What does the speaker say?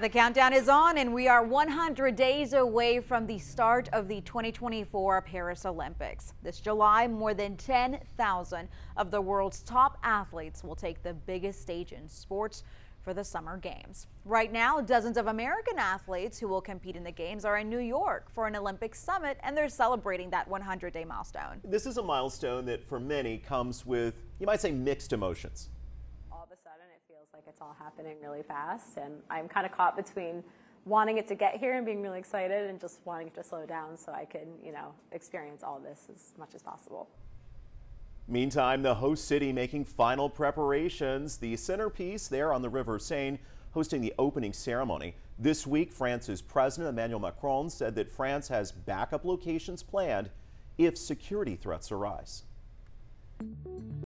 The countdown is on, and we are 100 days away from the start of the 2024 Paris Olympics. This July, more than 10,000 of the world's top athletes will take the biggest stage in sports for the Summer Games. Right now, dozens of American athletes who will compete in the Games are in New York for an Olympic summit, and they're celebrating that 100 day milestone. This is a milestone that for many comes with, you might say, mixed emotions like it's all happening really fast. And I'm kind of caught between wanting it to get here and being really excited and just wanting it to slow down so I can, you know, experience all this as much as possible. Meantime, the host city making final preparations. The centerpiece there on the River Seine hosting the opening ceremony. This week, France's President Emmanuel Macron said that France has backup locations planned if security threats arise.